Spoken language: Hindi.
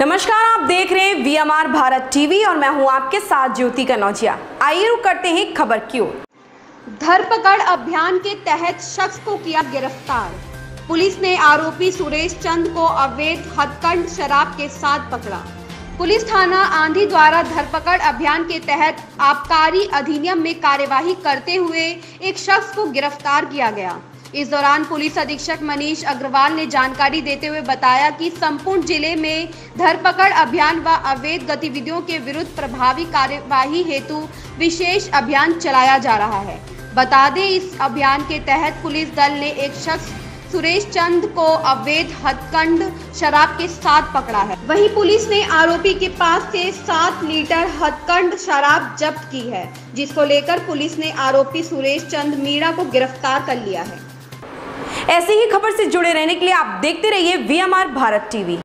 नमस्कार, आप देख रहे हैं वीएमआर भारत टीवी और मैं हूँ आपके साथ ज्योति कनौजिया। आइए रुक करते हैं खबर की ओर। धरपकड़ अभियान के तहत शख्स को किया गिरफ़्तार। पुलिस ने आरोपी सुरेश चंद को अवैध हथकंड शराब के साथ पकड़ा। पुलिस थाना आंधी द्वारा धरपकड़ अभियान के तहत आबकारी अधिनियम में कार्यवाही करते हुए एक शख्स को गिरफ़्तार किया गया। इस दौरान पुलिस अधीक्षक मनीष अग्रवाल ने जानकारी देते हुए बताया कि संपूर्ण ज़िले में धरपकड़ अभियान व अवैध गतिविधियों के विरुद्ध प्रभावी कार्यवाही हेतु विशेष अभियान चलाया जा रहा है। बता दें, इस अभियान के तहत पुलिस दल ने एक शख्स, सुरेश चंद, को अवैध हथकंड शराब के साथ पकड़ा है। वहीं पुलिस ने आरोपी के पास से सात लीटर हथकंड शराब जब्त की है, जिसको लेकर पुलिस ने आरोपी सुरेश चंद मीणा को गिरफ़्तार कर लिया है। ऐसी ही खबर से जुड़े रहने के लिए आप देखते रहिए वीएमआर भारत टीवी